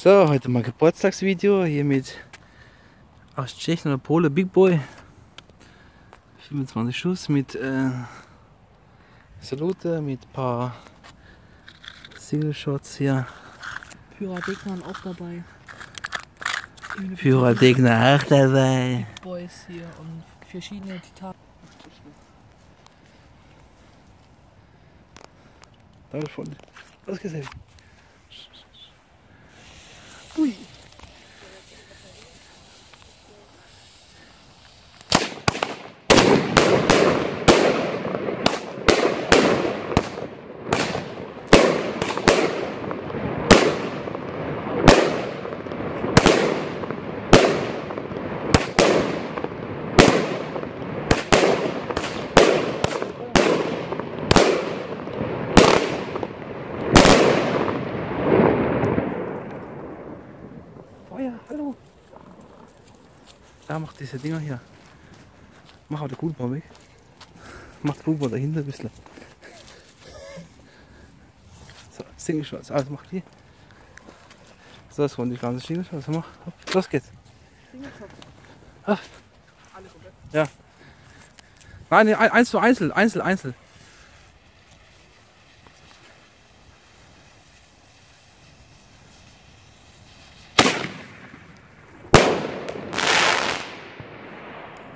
So, heute mal Geburtstagsvideo hier mit aus Tschechien oder Polen Big Boy. 25 Schuss mit äh, Salute, mit ein paar Single Shots hier. Pyradeknern auch dabei. Pyradegner auch dabei. Boys hier und verschiedene Titan. Da ist voll. Was gesehen? Da macht diese Dinger hier. Mach auch den Kugelbaum weg. Mach den Kugelbaum dahinter ein bisschen. So, Single Shots. Also mach die. So, das waren die ganzen Single Shots. Mach. Hopp, Los geht's. Ah. Ja. Nein, eins zu einzeln, einzel, einzel.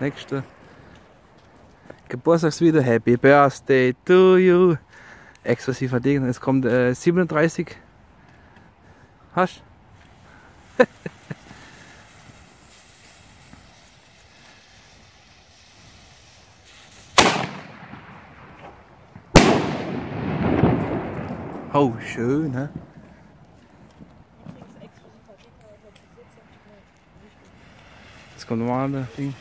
Nächste. Geburtstagsvideo. Happy Birthday to you. Exklusiver Ding. Es kommt äh, 37. Hast Oh, schön, hä? Das kommt normale Ding.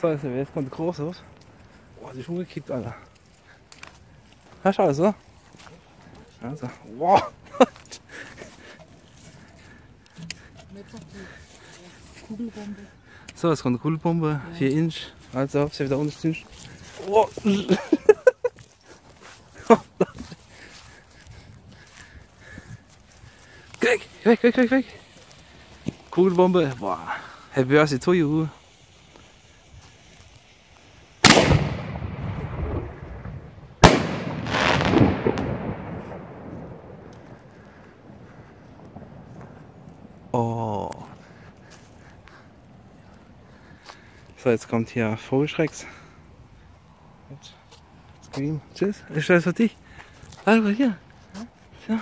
So, jetzt kommt groß aus. Boah, die ist umgekippt, Alter. Hast du alles, oder? Also, wow. Und jetzt noch die Kugelbombe. So, jetzt kommt eine Kugelbombe, 4 Inch. Also, sie wieder unten. Wow. Geh weg, weg, weg, weg, weg. Kugelbombe, boah. Happy Birthday to you. Oh. So, jetzt kommt hier Vogelschrecks. Jetzt. Scream. Tschüss. Ist das für dich? Hallo, hier. Ja.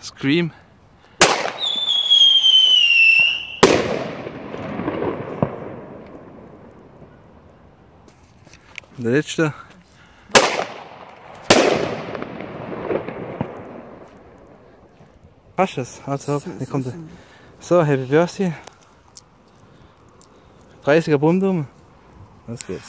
Scream. Und der letzte. Was ist? Also, hier kommt er. So, Happy Birthday. 30er Bumdum. Los geht's.